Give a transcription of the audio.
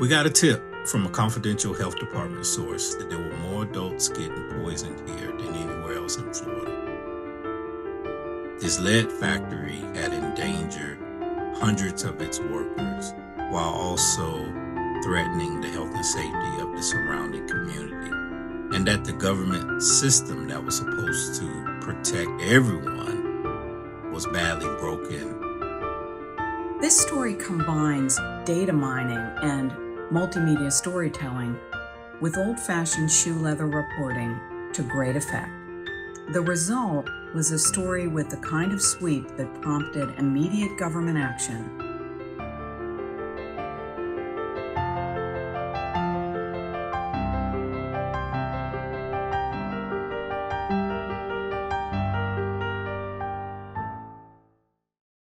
We got a tip from a confidential health department source that there were more adults getting poisoned here than anywhere else in Florida. This lead factory had endangered hundreds of its workers while also threatening the health and safety of the surrounding community. And that the government system that was supposed to protect everyone was badly broken. This story combines data mining and multimedia storytelling with old fashioned shoe leather reporting to great effect. The result was a story with the kind of sweep that prompted immediate government action